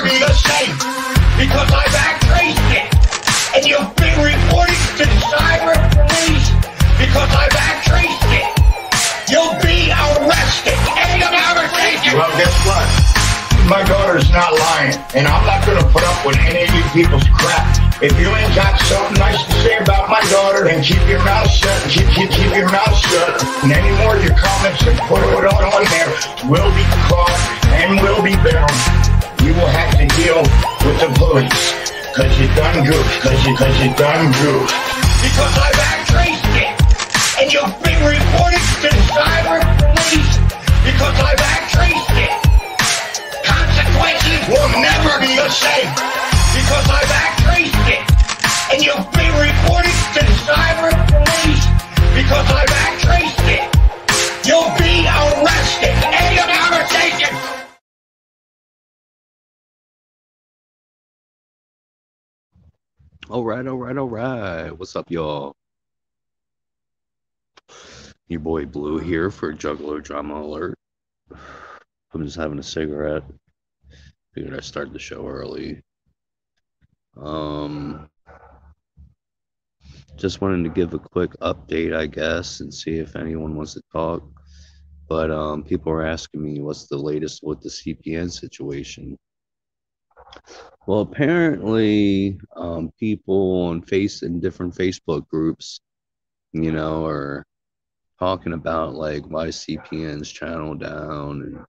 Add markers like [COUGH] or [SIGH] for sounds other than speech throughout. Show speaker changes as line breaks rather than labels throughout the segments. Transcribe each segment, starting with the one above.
because I've it, and you've been reported to cyber police because I've back traced it. You'll be arrested. End of conversation. Well, guess what? My daughter's not lying, and I'm not going to put up with any of you people's crap. If you ain't got something nice to say about my daughter, then keep your mouth shut. Keep, keep, keep your mouth shut. And any more of your comments that put it on, on there will be caught and will be bound. You will have to deal with the police. Cause you done goof. Cause you, cause you done good. Because I've traced it. And you've been reported to the cyber police. Because I've traced it. Consequences will never be the same. Because I've traced it. And you've been reported to the cyber police. Because I've back
All right, all right, all right. What's up, y'all? Your boy Blue here for Juggalo Drama Alert. I'm just having a cigarette. Figured I'd start the show early. Um, just wanted to give a quick update, I guess, and see if anyone wants to talk. But um, people are asking me what's the latest with the CPN situation. Well, apparently, um, people on face in different Facebook groups, you know, are talking about like why CPN's channel down and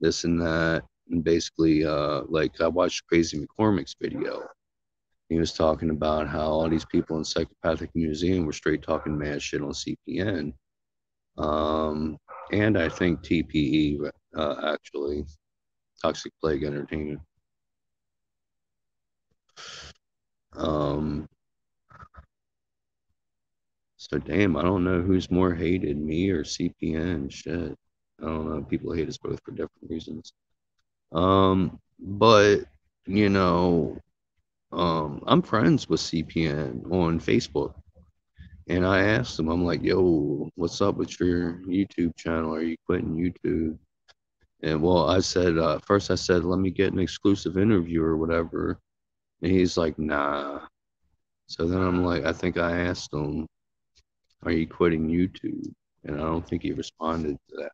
this and that. And basically, uh, like I watched Crazy McCormick's video. He was talking about how all these people in Psychopathic Museum were straight talking mad shit on CPN. Um, and I think TPE, uh, actually, Toxic Plague Entertainment. Um, so damn, I don't know who's more hated, me or CPN. Shit, I don't know. People hate us both for different reasons. Um, but you know, um, I'm friends with CPN on Facebook, and I asked him, I'm like, "Yo, what's up with your YouTube channel? Are you quitting YouTube?" And well, I said uh, first, I said, "Let me get an exclusive interview or whatever," and he's like, "Nah." So then I'm like, I think I asked him, "Are you quitting YouTube?" And I don't think he responded to that.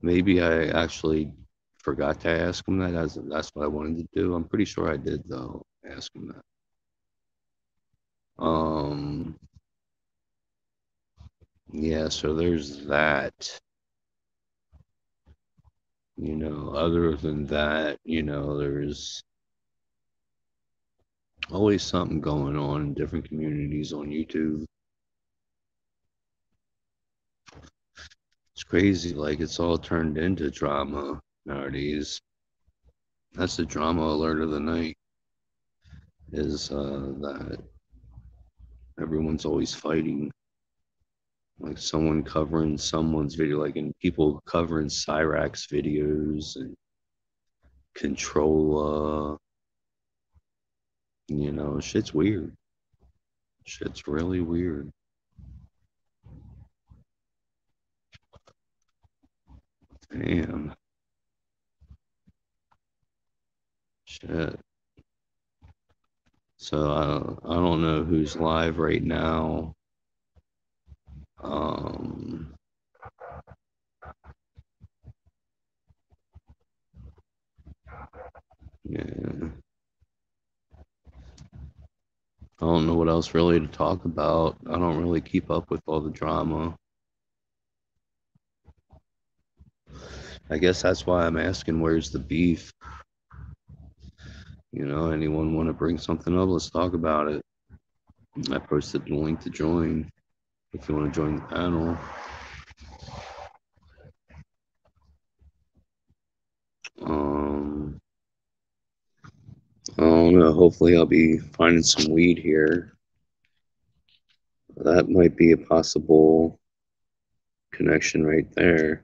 Maybe I actually forgot to ask him that. That's, that's what I wanted to do. I'm pretty sure I did though. Ask him that. Um. Yeah. So there's that. You know, other than that, you know, there's always something going on in different communities on YouTube. It's crazy, like it's all turned into drama nowadays. That's the drama alert of the night. Is uh, that everyone's always fighting, like someone covering someone's video, like and people covering Cyrax videos and Controlla. You know, shit's weird. Shit's really weird. Damn. Shit. So I, I don't know who's live right now. Um, yeah. I don't know what else really to talk about. I don't really keep up with all the drama. I guess that's why I'm asking where's the beef? You know, anyone want to bring something up? Let's talk about it. I posted the link to join if you want to join the panel. Um, I don't know. Hopefully, I'll be finding some weed here. That might be a possible connection right there.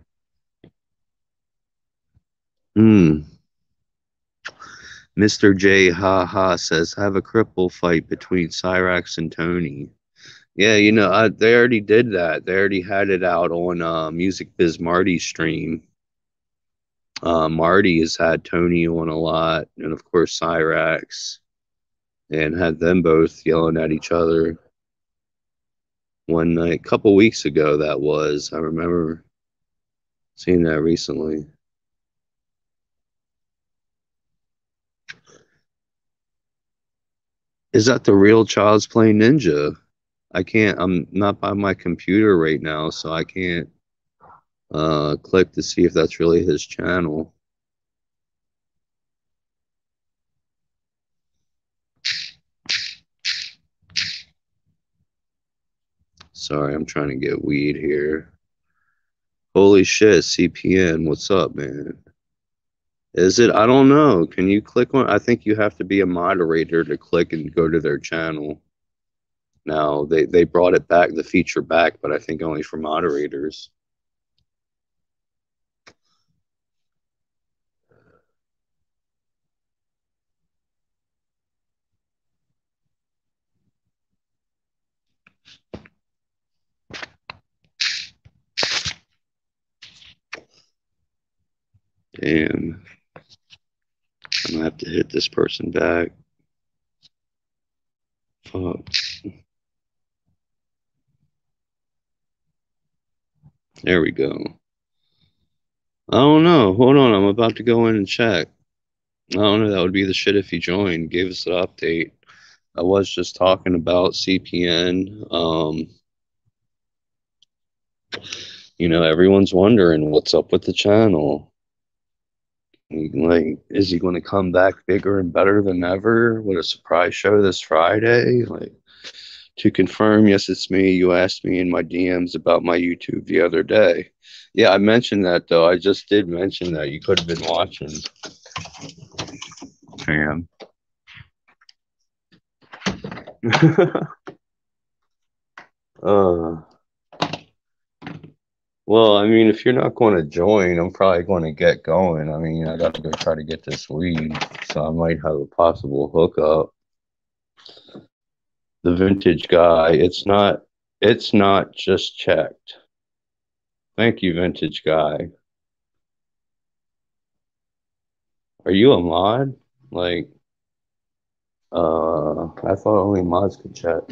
Hmm. Mr. J Ha Ha says, have a cripple fight between Cyrax and Tony. Yeah, you know, I, they already did that. They already had it out on uh, Music Biz Marty's stream. Uh, Marty has had Tony on a lot, and of course Cyrax, and had them both yelling at each other. One night, a couple weeks ago, that was. I remember seeing that recently. Is that the real Child's Play Ninja? I can't. I'm not by my computer right now, so I can't uh, click to see if that's really his channel. Sorry, I'm trying to get weed here. Holy shit, CPN, what's up, man? Is it? I don't know. Can you click on? I think you have to be a moderator to click and go to their channel. Now they they brought it back, the feature back, but I think only for moderators. Damn. I'm gonna have to hit this person back. Fuck. There we go. I don't know. Hold on. I'm about to go in and check. I don't know. That would be the shit if he joined. Gave us an update. I was just talking about CPN. Um, you know, everyone's wondering what's up with the channel. Like, is he going to come back bigger and better than ever? with a surprise show this Friday! Like, to confirm, yes, it's me. You asked me in my DMs about my YouTube the other day. Yeah, I mentioned that though. I just did mention that. You could have been watching. Damn. [LAUGHS] uh, well, I mean, if you're not going to join, I'm probably going to get going. I mean, I got to go try to get this weed, so I might have a possible hookup the vintage guy. It's not it's not just checked. Thank you, vintage guy. Are you a mod? Like uh I thought only mods could chat.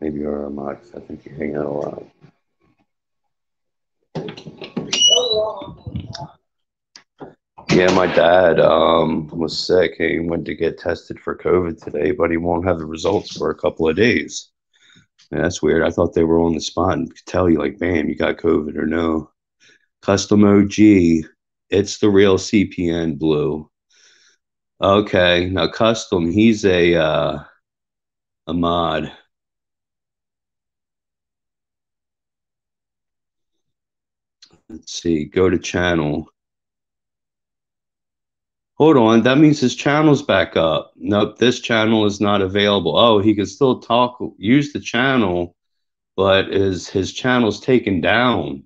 Maybe you're a mod I think you hang out a lot. Yeah, my dad um, was sick. He went to get tested for COVID today, but he won't have the results for a couple of days. That's weird. I thought they were on the spot and could tell you, like, bam, you got COVID or no. Custom OG, it's the real CPN blue. Okay, now custom, he's a uh, a mod. Let's see, go to channel. Hold on, that means his channel's back up. Nope, this channel is not available. Oh, he can still talk, use the channel, but is his channel's taken down.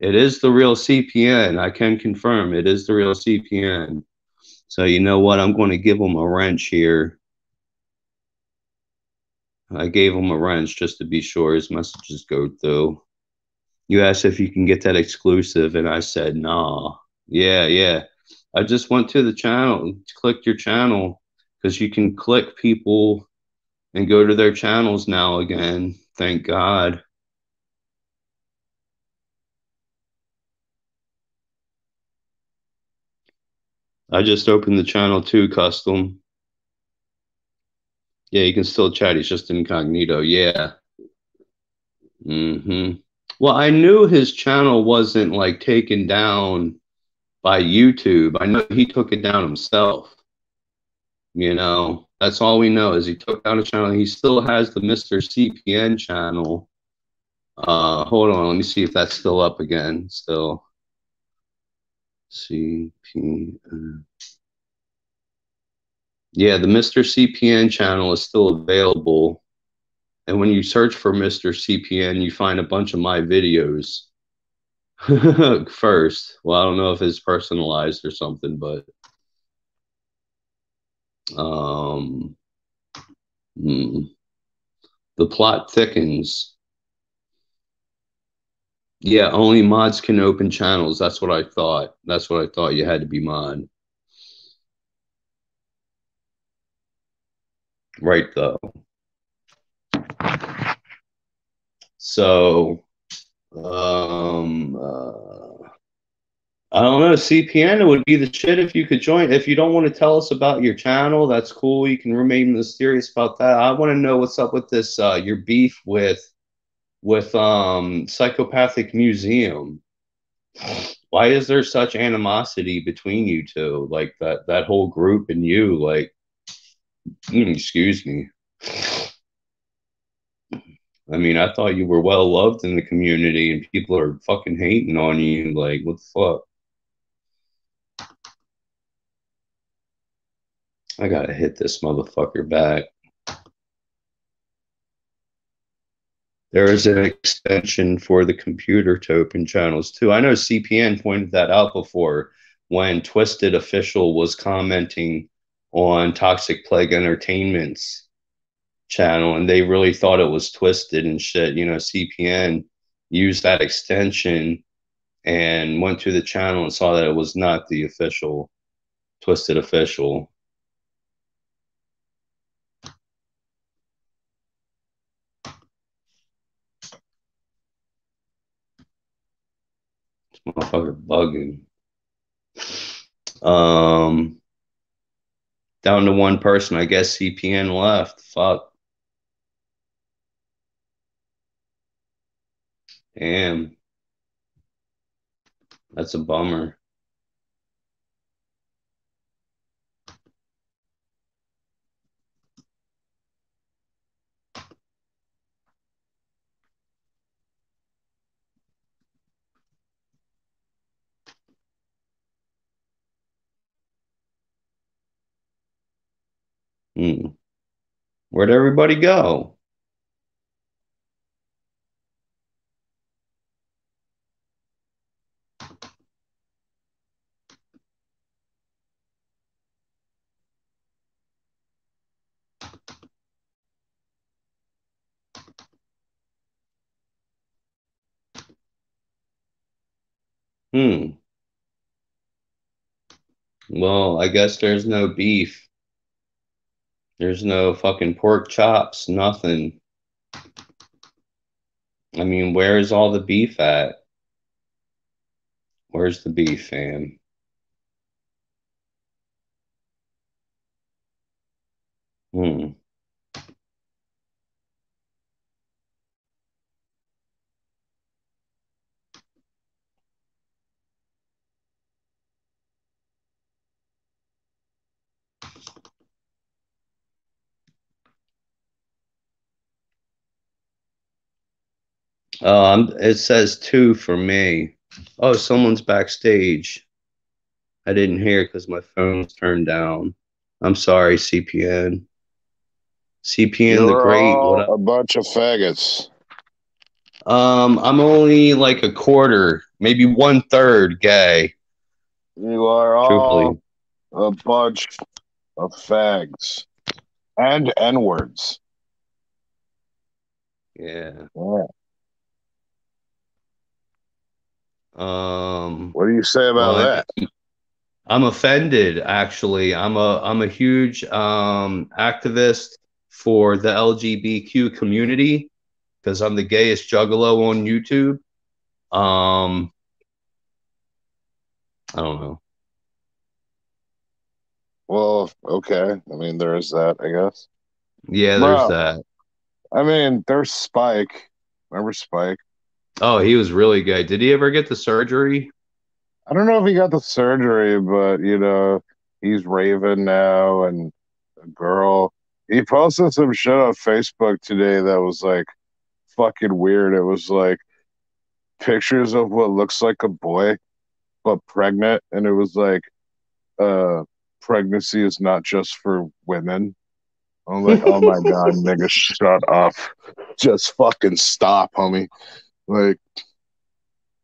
It is the real CPN. I can confirm it is the real CPN. So you know what? I'm going to give him a wrench here. I gave him a wrench just to be sure his messages go through. You asked if you can get that exclusive, and I said, nah. Yeah, yeah. I just went to the channel, clicked your channel because you can click people and go to their channels now again. Thank God. I just opened the channel too, custom. Yeah, you can still chat. He's just incognito. Yeah. Mm-hmm. Well, I knew his channel wasn't like taken down by YouTube. I know he took it down himself. You know, that's all we know is he took down a channel. He still has the Mr. CPN channel. Uh, hold on, let me see if that's still up again. Still. CPN. Yeah, the Mr. CPN channel is still available. And when you search for Mr. CPN, you find a bunch of my videos [LAUGHS] first. Well, I don't know if it's personalized or something, but um, hmm. the plot thickens. Yeah, only mods can open channels. That's what I thought. That's what I thought. You had to be mod. Right, though. So, um, uh, I don't know. CPN would be the shit if you could join. If you don't want to tell us about your channel, that's cool. You can remain mysterious about that. I want to know what's up with this. Uh, your beef with with um psychopathic museum. Why is there such animosity between you two? Like that that whole group and you. Like, mm, excuse me. I mean, I thought you were well loved in the community, and people are fucking hating on you. Like, what the fuck? I gotta hit this motherfucker back. There is an extension for the computer to open channels too. I know CPN pointed that out before when Twisted Official was commenting on Toxic Plague Entertainment's channel and they really thought it was twisted and shit. You know, CPN used that extension and went to the channel and saw that it was not the official Twisted Official. motherfucker bugging. Um, down to one person. I guess CPN left. Fuck. Damn. That's a bummer. Hmm. Where'd everybody go? Hmm. Well, I guess there's no beef. There's no fucking pork chops, nothing. I mean, where's all the beef at? Where's the beef, fam? Hmm. Um, it says two for me. Oh, someone's backstage. I didn't hear because my phone's turned down. I'm sorry, CPN. CPN the
You're
Great.
all
What
a bunch of faggots.
Um, I'm only like a quarter, maybe one third gay.
You are all
Truthfully,
a bunch of fags and n words.
yeah.
Yeah.
Um,
What do you say about
well,
that?
I'm offended. Actually, I'm a I'm a huge um activist for the LGBTQ community because I'm the gayest juggalo on YouTube. Um, I don't know.
Well, okay. I mean, there is that, I guess.
Yeah, there's
Bro.
that.
I mean, there's Spike. Remember Spike?
Oh, he was really good. Did he ever get the surgery?
I don't know if he got the surgery, but you know, he's Raven now and a girl. He posted some shit on Facebook today that was like fucking weird. It was like pictures of what looks like a boy but pregnant and it was like uh pregnancy is not just for women. I'm like, oh my god, [LAUGHS] nigga, shut up. Just fucking stop, homie. Like,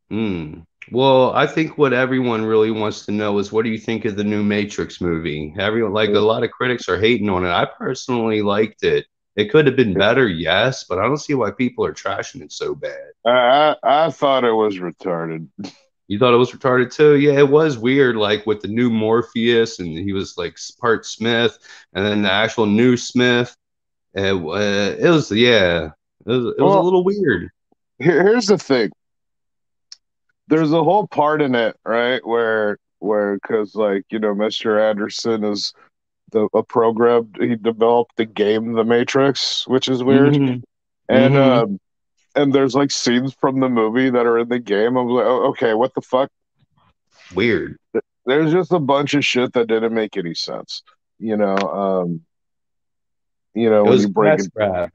Hmm. Well, I think what everyone really wants to know is what do you think of the new Matrix movie? Everyone, like a lot of critics are hating on it. I personally liked it. It could have been better, yes, but I don't see why people are trashing it so bad.
I I, I thought it was retarded. [LAUGHS]
You thought it was retarded too? Yeah, it was weird, like with the new Morpheus, and he was like part Smith, and then the actual new Smith. It, uh, it was, yeah, it was, it was
Well-
a little weird.
Here, here's the thing. There's a whole part in it, right, where where because like you know, Mr. Anderson is the a program he developed the game The Matrix, which is weird.
Mhm.
And
Mhm.
um, and there's like scenes from the movie that are in the game. I'm like, oh, okay, what the fuck?
Weird.
There's just a bunch of shit that didn't make any sense. You know, um, you know
It
when
was
you break it.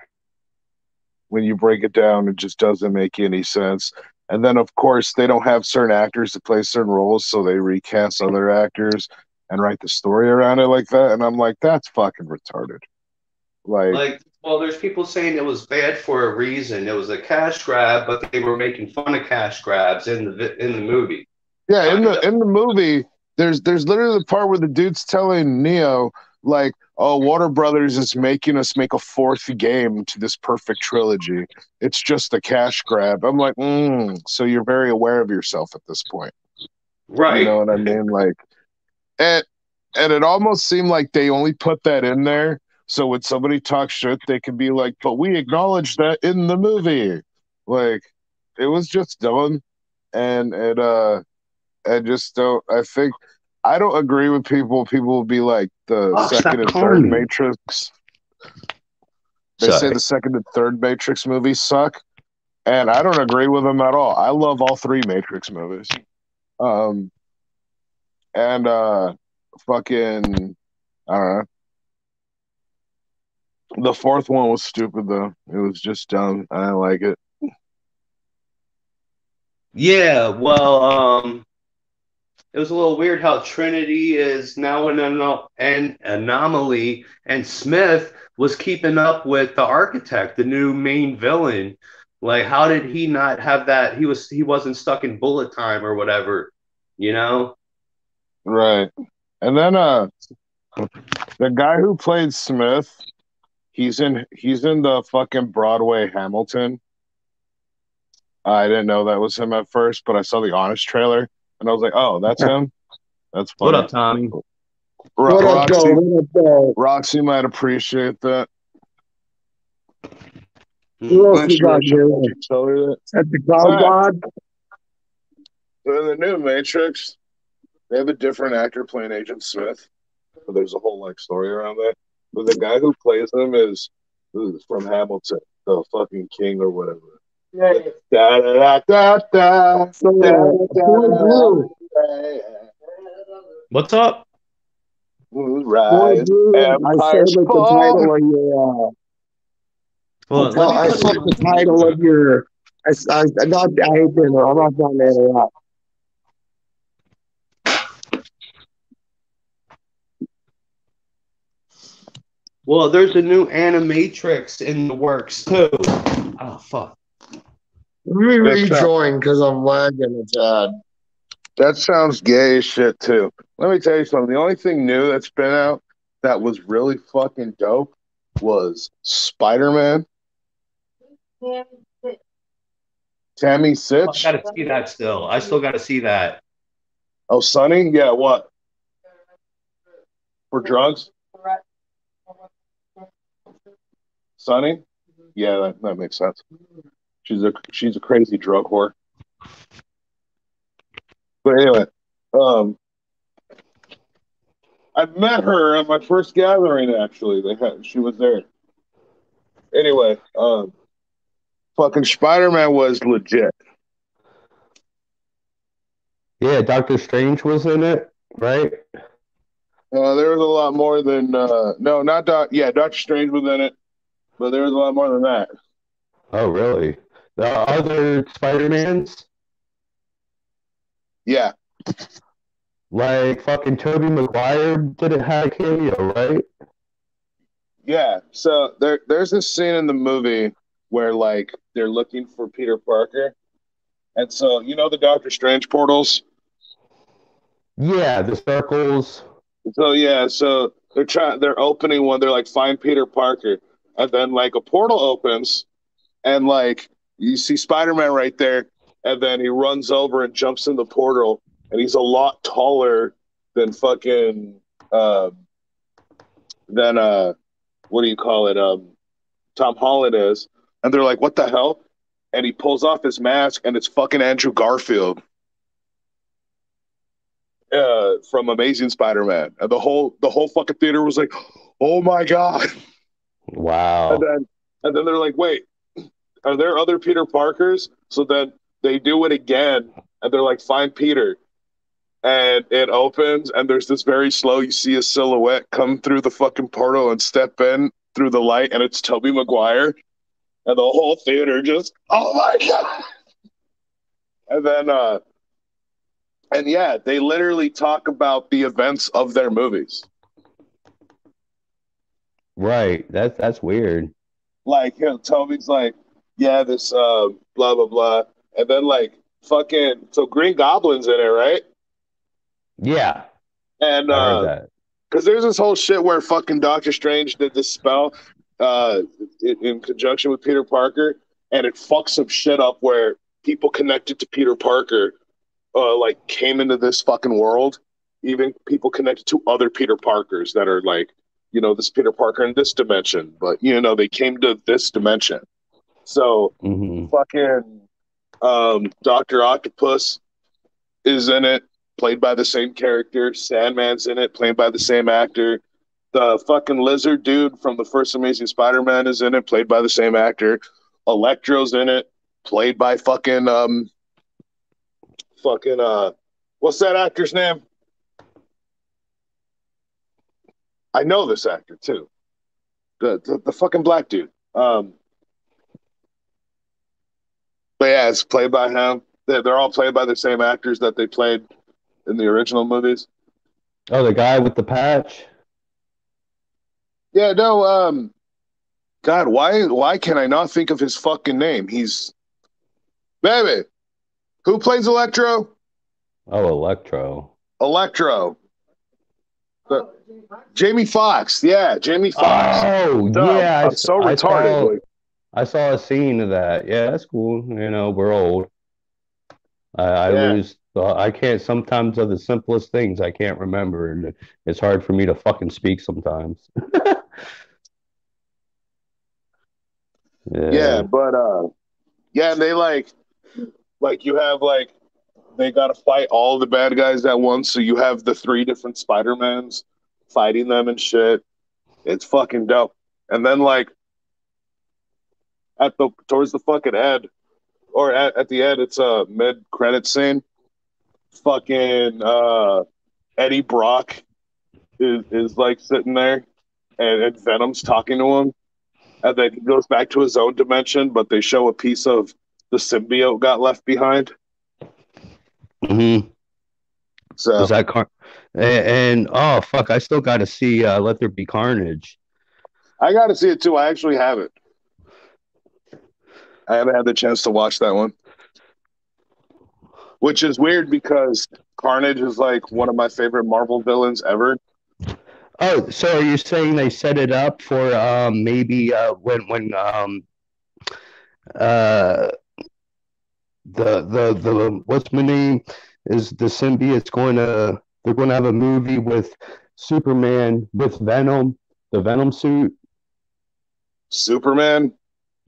When you break it down, it just doesn't make any sense. And then, of course, they don't have certain actors to play certain roles, so they recast other actors and write the story around it like that. And I'm like, that's fucking retarded. Like,
Like, well, there's people saying it was bad for a reason. It was a cash grab, but they were making fun of cash grabs in the in the movie.
yeah, in the in the movie, there's there's literally the part where the dude's telling Neo, like, "Oh, Warner Brothers is making us make a fourth game to this perfect trilogy. It's just a cash grab." I'm like, mm, so you're very aware of yourself at this point.
Right.
You know what I mean? Like, and and it almost seemed like they only put that in there so when somebody talks shit, they can be like, "But we acknowledge that in the movie." Like, it was just done. and it uh, I just don't. I think I don't agree with people. People will be like the
Oh,
second and third
me.
Matrix. They say the second and third Matrix movies suck, and I don't agree with them at all. I love all three Matrix movies. Um, and uh, fucking, I don't know. The fourth one was stupid though. It was just dumb. I didn't like it.
Yeah, well, um, it was a little weird how Trinity is now an, an anomaly, and Smith was keeping up with the architect, the new main villain. Like, how did he not have that? He was he wasn't stuck in bullet time or whatever, you know?
Right. And then uh, the guy who played Smith, he's in he's in the fucking Broadway Hamilton. I didn't know that was him at first, but I saw the Honest trailer and I was like, "Oh, that's him." That's funny.
What up, Tommy?
Ro-
What up,
Roxy,
What up, Joe?
Roxy might appreciate that.
Who else you got here?
tell her that.
At the Cloud
Alright.
God?
So in the new Matrix, they have a different actor playing Agent Smith. But there's a whole like story around that. But the guy who plays him is, is from Hamilton, the fucking king or whatever. Da, da, da, da, da, da,
Boy Blue.
da,
What's up?
Rise.
I said like the title of your. Uh,
Well,
well, I said the title of your. I, I, I, not, I hate to interrupt. I'm not trying to interrupt.
well, there's a new Animatrix in the works too. Oh fuck.
Let me rejoin because I'm lagging. It's uh,
That sounds gay as shit too. Let me tell you something. The only thing new that's been out that was really fucking dope was Spider Man. Tammy
I
Sitch.
gotta see that still. I still gotta see that.
Oh, Sonny? Yeah, what? For drugs? Sonny? Yeah, that, that makes sense. She's a she's a crazy drug whore. But anyway, um I met her at my first gathering actually. They had she was there. Anyway, um fucking Spider-Man was legit.
Yeah, Doctor Strange was in it, right?
Uh, there was a lot more than uh no, not Doc yeah, Doctor Strange was in it, but there was a lot more than that.
Oh, really? The other Spider-Mans?
Yeah.
like fucking Tobey Maguire didn't have a cameo, right?
Yeah. So there, there's this scene in the movie where like they're looking for Peter Parker, and so you know the Doctor Strange portals.
Yeah, the circles.
So yeah, so they're trying, they're opening one. They're like, find Peter Parker, and then like a portal opens, and like you see Spider Man right there, and then he runs over and jumps in the portal, and he's a lot taller than fucking uh, than uh, what do you call it? Um, Tom Holland is, and they're like, what the hell? And he pulls off his mask, and it's fucking Andrew Garfield uh, from Amazing Spider-Man, and the whole the whole fucking theater was like, "Oh my god!"
Wow.
And then and then they're like, "Wait, are there other Peter Parkers?" So then they do it again, and they're like, "Find Peter," and it opens, and there's this very slow. You see a silhouette come through the fucking portal and step in through the light, and it's Tobey Maguire, and the whole theater just, "Oh my god!" And then uh and yeah, they literally talk about the events of their movies.
Right. That's that's weird.
Like, you know, Tobey's like, yeah, this uh, blah blah blah, and then like fucking so Green Goblin's in it, right?
Yeah.
And
heard
uh, because there's this whole shit where fucking Doctor Strange did this spell uh, in, in conjunction with Peter Parker, and it fucks some shit up where people connected to Peter Parker uh, like came into this fucking world. Even people connected to other Peter Parkers that are like, you know, this Peter Parker in this dimension, but you know, they came to this dimension. So
hmm
fucking um, Doctor Octopus is in it, played by the same character. Sandman's in it, played by the same actor. The fucking lizard dude from the first Amazing Spider-Man is in it, played by the same actor. Electro's in it, played by fucking um, fucking uh, what's that actor's name? I know this actor too. The the, the fucking black dude. Um, but yeah, it's played by him. They're, they're all played by the same actors that they played in the original movies.
Oh, the guy with the patch.
Yeah, no, um, God, why why can I not think of his fucking name? He's baby. Who plays Electro?
Oh, Electro.
Electro. The- Jamie Foxx. Yeah, Jamie Foxx.
Oh,
Dumb.
yeah.
I'm so
I
retarded.
saw- I saw a scene of that. Yeah, that's cool. You know, we're old. I, I
Yeah.
lose. uh, I can't. Sometimes of the simplest things I can't remember, and it's hard for me to fucking speak sometimes. [LAUGHS]
Yeah, but uh yeah, they like like you have like they gotta fight all the bad guys at once, so you have the three different Spider-Mans fighting them and shit. It's fucking dope. And then like at the towards the fucking end or at, at the end it's a mid credit scene. Fucking uh Eddie Brock is, is like sitting there and, and Venom's talking to him and then he goes back to his own dimension, but they show a piece of the symbiote got left behind.
hmm
So
Was that car? And, and oh fuck, I still got to see uh, Let There Be Carnage.
I got to see it too. I actually haven't. I haven't had the chance to watch that one, which is weird because Carnage is like one of my favorite Marvel villains ever.
Oh, so are you saying they set it up for um maybe uh when when um uh the the the what's my name is the symbiote's going to they're going to have a movie with Superman with Venom, the Venom suit.
Superman,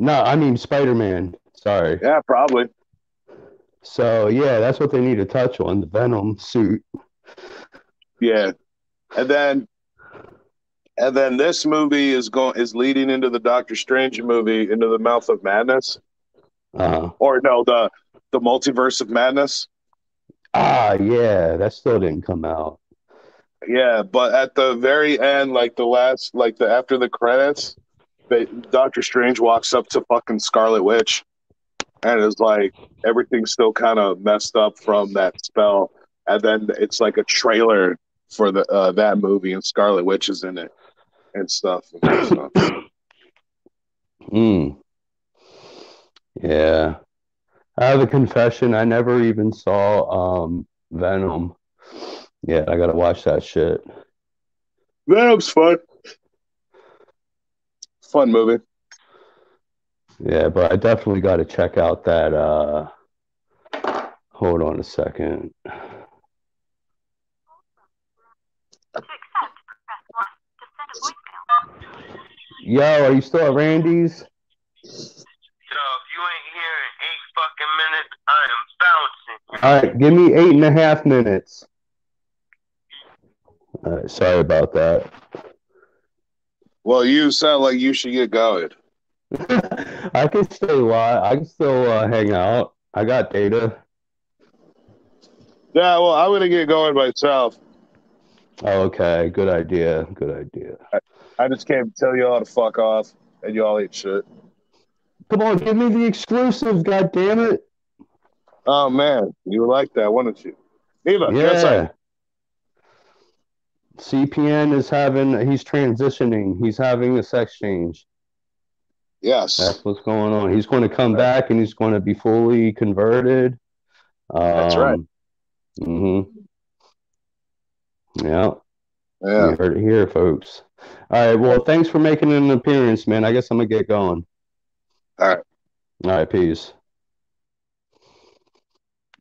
No, I mean Spider-Man. Sorry.
yeah, probably.
So yeah, that's what they need to touch on, the Venom suit.
Yeah, and then and then this movie is going is leading into the Doctor Strange movie, into the Mouth of Madness,
Uh,
or no, the the Multiverse of Madness.
ah, yeah, that still didn't come out.
Yeah, but at the very end, like the last, like the after the credits, they, Doctor Strange walks up to fucking Scarlet Witch, and is like, everything's still kind of messed up from that spell, and then it's like a trailer for the uh, that movie, and Scarlet Witch is in it and stuff. So, [COUGHS]
Mm. Yeah. I have a confession. I never even saw um Venom. Yeah, I gotta watch that shit.
Venom's fun. Fun movie.
Yeah, but I definitely gotta check out that uh hold on a second. Yo, are you still at Randy's?
Yo, if you ain't here in eight fucking minutes, I am bouncing.
All right, give me eight and a half minutes. All right, sorry about that.
Well, you sound like you should get going. [LAUGHS]
I can stay live. I can still uh, hang out. I got data.
Yeah, well, I'm gonna get going myself.
Oh, okay, good idea. Good idea.
I just came to tell you all to fuck off, and you all eat shit.
Come on, give me the exclusive. God damn it!
Oh man, you like that, wouldn't you? Eva, yes, I-
Yeah. CPN is having. He's transitioning. He's having a sex change.
yes.
That's what's going on. He's going to come back and he's going to be fully converted.
That's right.
Mm-hmm. Yeah.
Yeah.
You heard it here, folks. All right. Well, thanks for making an appearance, man. I guess I'm gonna get going.
All right.
All right. Peace.